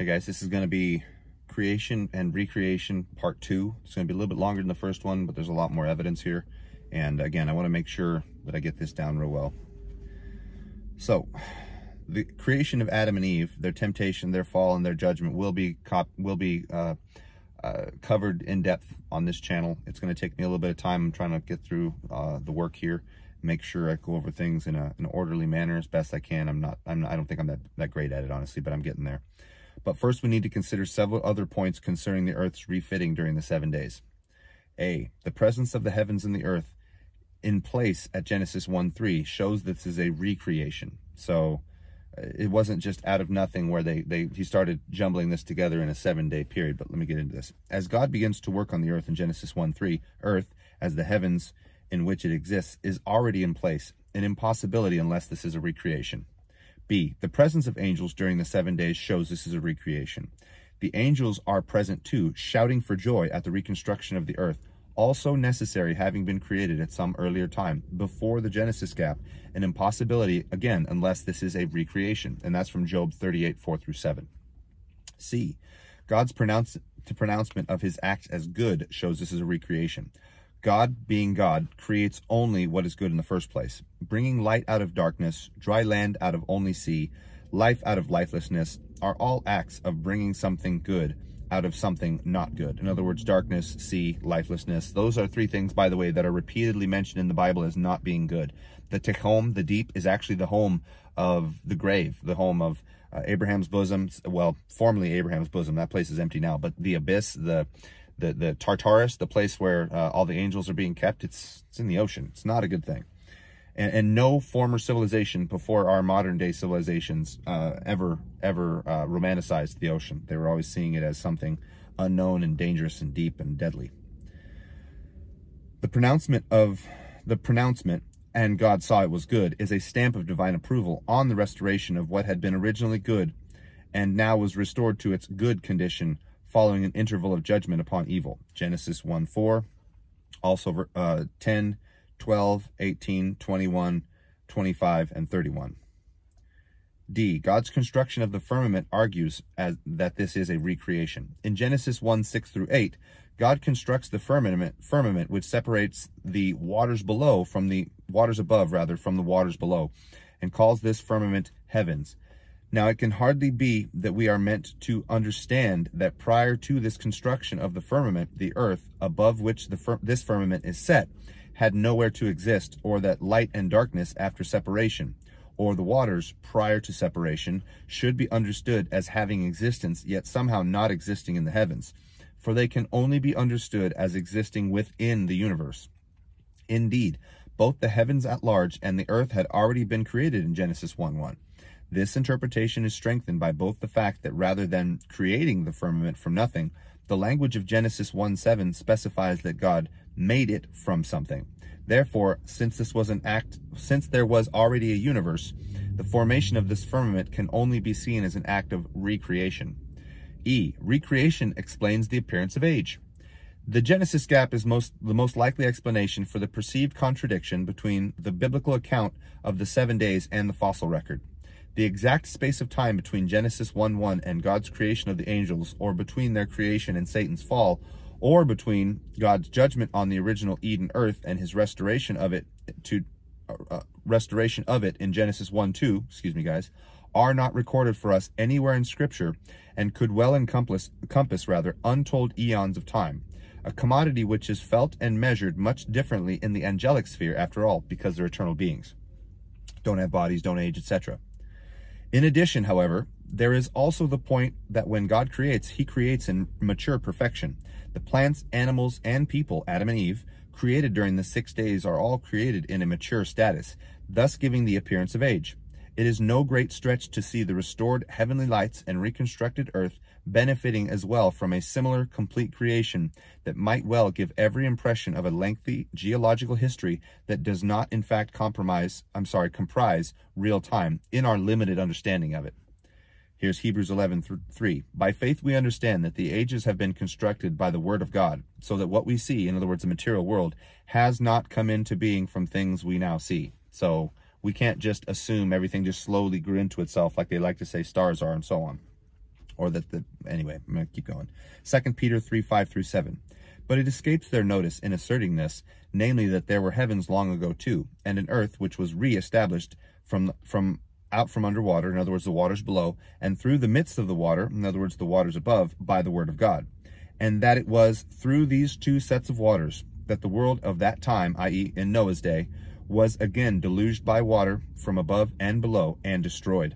Hey guys, this is going to be creation and recreation part two. It's going to be a little bit longer than the first one, but there's a lot more evidence here. And again, I want to make sure that I get this down real well. So, the creation of Adam and Eve, their temptation, their fall, and their judgment will be will be uh, uh, covered in depth on this channel. It's going to take me a little bit of time. I'm trying to get through uh, the work here, make sure I go over things in a, an orderly manner as best I can. I'm not, I'm, I don't think I'm that, that great at it, honestly, but I'm getting there. But first, we need to consider several other points concerning the earth's refitting during the seven days. A. The presence of the heavens and the earth in place at Genesis 1 3 shows this is a recreation. So uh, it wasn't just out of nothing where they, they he started jumbling this together in a seven day period. But let me get into this. As God begins to work on the earth in Genesis 1 3, earth, as the heavens in which it exists, is already in place, an impossibility unless this is a recreation. B. The presence of angels during the seven days shows this is a recreation. The angels are present too, shouting for joy at the reconstruction of the earth, also necessary having been created at some earlier time, before the Genesis gap, an impossibility, again, unless this is a recreation. And that's from Job 38, 4 through 7. C. God's pronounce, pronouncement of his acts as good shows this is a recreation. God, being God, creates only what is good in the first place, bringing light out of darkness, dry land out of only sea, life out of lifelessness, are all acts of bringing something good out of something not good. In other words, darkness, sea, lifelessness. Those are three things, by the way, that are repeatedly mentioned in the Bible as not being good. The Tehom, the deep, is actually the home of the grave, the home of uh, Abraham's bosom. Well, formerly Abraham's bosom. That place is empty now. But the abyss, the the the Tartarus, the place where uh, all the angels are being kept, it's it's in the ocean. It's not a good thing. And, and no former civilization before our modern day civilizations uh, ever ever uh, romanticized the ocean. They were always seeing it as something unknown and dangerous and deep and deadly. The pronouncement of the pronouncement and God saw it was good is a stamp of divine approval on the restoration of what had been originally good and now was restored to its good condition following an interval of judgment upon evil. Genesis 1 4, also uh, 10, 12, 18, 21, 25, and 31. D. God's construction of the firmament argues as, that this is a recreation. In Genesis 1 6 through 8, God constructs the firmament, firmament which separates the waters below from the waters above, rather, from the waters below, and calls this firmament heavens. Now, it can hardly be that we are meant to understand that prior to this construction of the firmament, the earth, above which fir this firmament is set, had nowhere to exist, or that light and darkness after separation, or the waters prior to separation, should be understood as having existence, yet somehow not existing in the heavens, for they can only be understood as existing within the universe. Indeed, both the heavens at large and the earth had already been created in Genesis 1 1. This interpretation is strengthened by both the fact that rather than creating the firmament from nothing, the language of Genesis 1 7 specifies that God made it from something. Therefore, since this was an act, since there was already a universe, the formation of this firmament can only be seen as an act of recreation. E. Recreation explains the appearance of age. The Genesis gap is most the most likely explanation for the perceived contradiction between the biblical account of the seven days and the fossil record. The exact space of time between Genesis 1 1 and God's creation of the angels, or between their creation and Satan's fall, or between God's judgment on the original Eden earth and his restoration of it to uh, uh restoration of it in Genesis 1 2, excuse me, guys, are not recorded for us anywhere in Scripture and could well encompass, encompass rather untold eons of time, a commodity which is felt and measured much differently in the angelic sphere after all, because they're eternal beings. Don't have bodies, don't age, etc. In addition, however, there is also the point that when God creates, he creates in mature perfection. The plants, animals, and people, Adam and Eve, created during the six days are all created in a mature status, thus giving the appearance of age. It is no great stretch to see the restored heavenly lights and reconstructed earth benefiting as well from a similar complete creation that might well give every impression of a lengthy geological history that does not in fact compromise, I'm sorry, comprise real time in our limited understanding of it. Here's Hebrews 11, 3. By faith we understand that the ages have been constructed by the word of God, so that what we see, in other words, the material world, has not come into being from things we now see. So we can't just assume everything just slowly grew into itself like they like to say stars are and so on or that the, anyway, I'm going to keep going. 2 Peter 3, 5 through 7. But it escapes their notice in asserting this, namely that there were heavens long ago too, and an earth which was re-established from, from out from under water, in other words, the waters below, and through the midst of the water, in other words, the waters above, by the word of God. And that it was through these two sets of waters that the world of that time, i.e., in Noah's day, was again deluged by water from above and below and destroyed.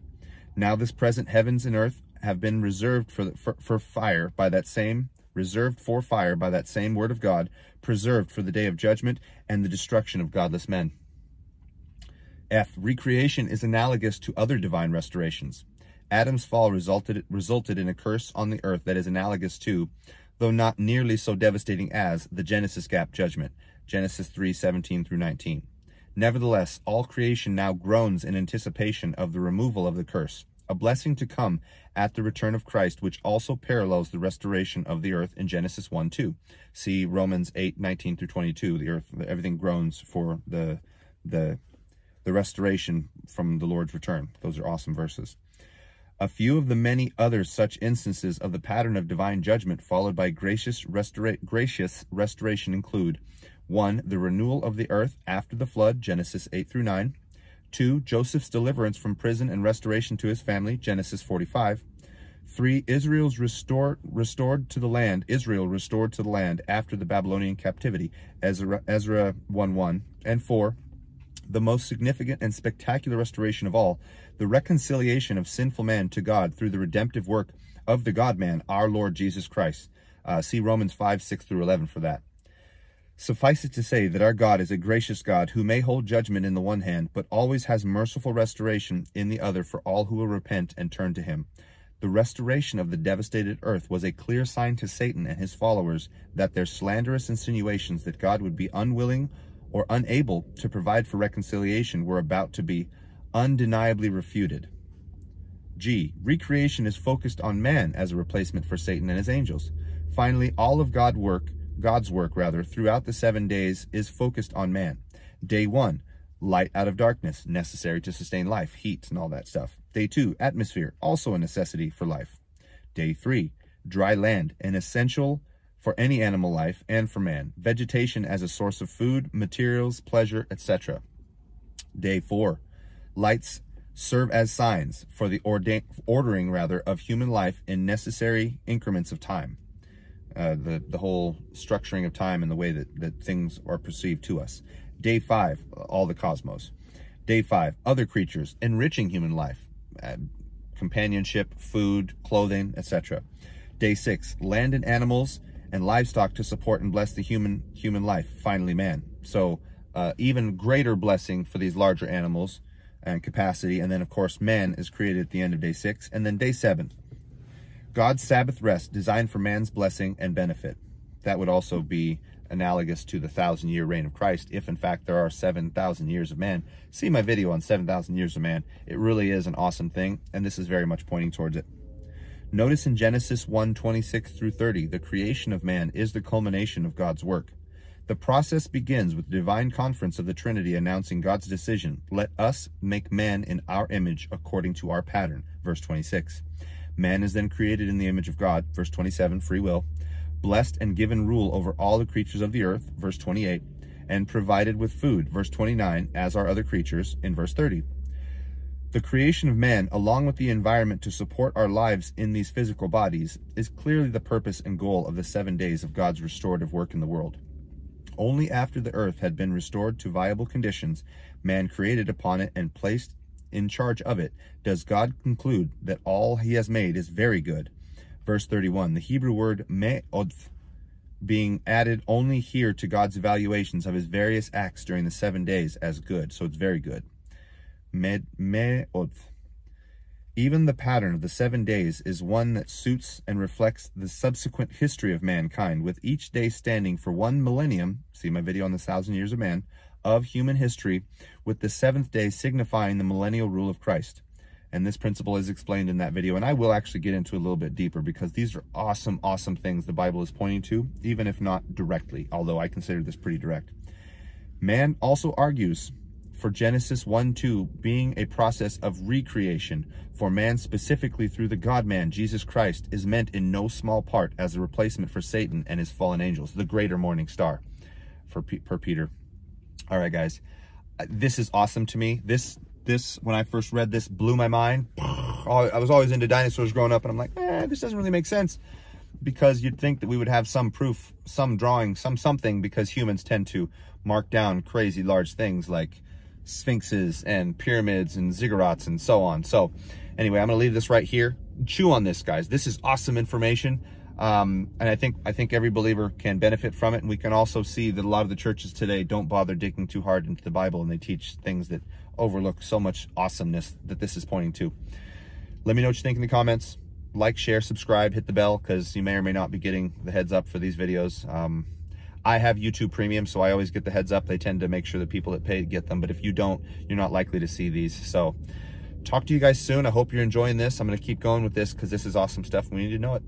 Now this present heavens and earth have been reserved for, the, for, for fire by that same, reserved for fire by that same word of God, preserved for the day of judgment and the destruction of godless men. F. Recreation is analogous to other divine restorations. Adam's fall resulted, resulted in a curse on the earth that is analogous to, though not nearly so devastating as, the Genesis gap judgment, Genesis 3, 17 through 19. Nevertheless, all creation now groans in anticipation of the removal of the curse, a blessing to come at the return of Christ, which also parallels the restoration of the earth in Genesis 1, 2. See Romans 8, 19 through 22. The earth, everything groans for the, the the restoration from the Lord's return. Those are awesome verses. A few of the many other such instances of the pattern of divine judgment followed by gracious, restora gracious restoration include 1. The renewal of the earth after the flood, Genesis 8 through 9. 2. Joseph's deliverance from prison and restoration to his family, Genesis 45. 3. Israel's restored, restored to the land, Israel restored to the land after the Babylonian captivity, Ezra, Ezra 1 1. And 4 the most significant and spectacular restoration of all, the reconciliation of sinful man to God through the redemptive work of the God-man, our Lord Jesus Christ. Uh, see Romans 5, 6 through 11 for that. Suffice it to say that our God is a gracious God who may hold judgment in the one hand, but always has merciful restoration in the other for all who will repent and turn to him. The restoration of the devastated earth was a clear sign to Satan and his followers that their slanderous insinuations that God would be unwilling or unable to provide for reconciliation were about to be undeniably refuted. G. Recreation is focused on man as a replacement for Satan and his angels. Finally, all of God work, God's work rather, throughout the seven days is focused on man. Day one, light out of darkness, necessary to sustain life, heat and all that stuff. Day two, atmosphere, also a necessity for life. Day three, dry land, an essential for any animal life and for man. Vegetation as a source of food, materials, pleasure, etc. Day four, lights serve as signs for the ordering rather of human life in necessary increments of time. Uh, the, the whole structuring of time and the way that, that things are perceived to us. Day five, all the cosmos. Day five, other creatures enriching human life, uh, companionship, food, clothing, etc. Day six, land and animals and livestock to support and bless the human human life, finally man. So uh, even greater blessing for these larger animals and capacity. And then, of course, man is created at the end of day six. And then day seven, God's Sabbath rest designed for man's blessing and benefit. That would also be analogous to the thousand year reign of Christ, if in fact there are 7,000 years of man. See my video on 7,000 years of man. It really is an awesome thing, and this is very much pointing towards it. Notice in Genesis 1, 26 through 30, the creation of man is the culmination of God's work. The process begins with the divine conference of the Trinity announcing God's decision, let us make man in our image according to our pattern, verse 26. Man is then created in the image of God, verse 27, free will, blessed and given rule over all the creatures of the earth, verse 28, and provided with food, verse 29, as are other creatures, in verse 30. The creation of man, along with the environment to support our lives in these physical bodies, is clearly the purpose and goal of the seven days of God's restorative work in the world. Only after the earth had been restored to viable conditions, man created upon it and placed in charge of it, does God conclude that all he has made is very good. Verse 31, the Hebrew word me'od, being added only here to God's evaluations of his various acts during the seven days as good, so it's very good. Me'od. Even the pattern of the seven days is one that suits and reflects the subsequent history of mankind, with each day standing for one millennium, see my video on the thousand years of man, of human history, with the seventh day signifying the millennial rule of Christ. And this principle is explained in that video, and I will actually get into a little bit deeper because these are awesome, awesome things the Bible is pointing to, even if not directly, although I consider this pretty direct. Man also argues for Genesis 1 2 being a process of recreation for man specifically through the God man, Jesus Christ, is meant in no small part as a replacement for Satan and his fallen angels, the greater morning star, for, per Peter. All right, guys, uh, this is awesome to me. This, this, when I first read this, blew my mind. I was always into dinosaurs growing up, and I'm like, eh, this doesn't really make sense because you'd think that we would have some proof, some drawing, some something, because humans tend to mark down crazy large things like sphinxes and pyramids and ziggurats and so on. So anyway, I'm going to leave this right here. Chew on this, guys. This is awesome information. Um, and I think I think every believer can benefit from it. And we can also see that a lot of the churches today don't bother digging too hard into the Bible, and they teach things that overlook so much awesomeness that this is pointing to. Let me know what you think in the comments. Like, share, subscribe, hit the bell, because you may or may not be getting the heads up for these videos. Um, I have YouTube Premium, so I always get the heads up. They tend to make sure the people that pay get them, but if you don't, you're not likely to see these. So talk to you guys soon. I hope you're enjoying this. I'm going to keep going with this because this is awesome stuff. We need to know it.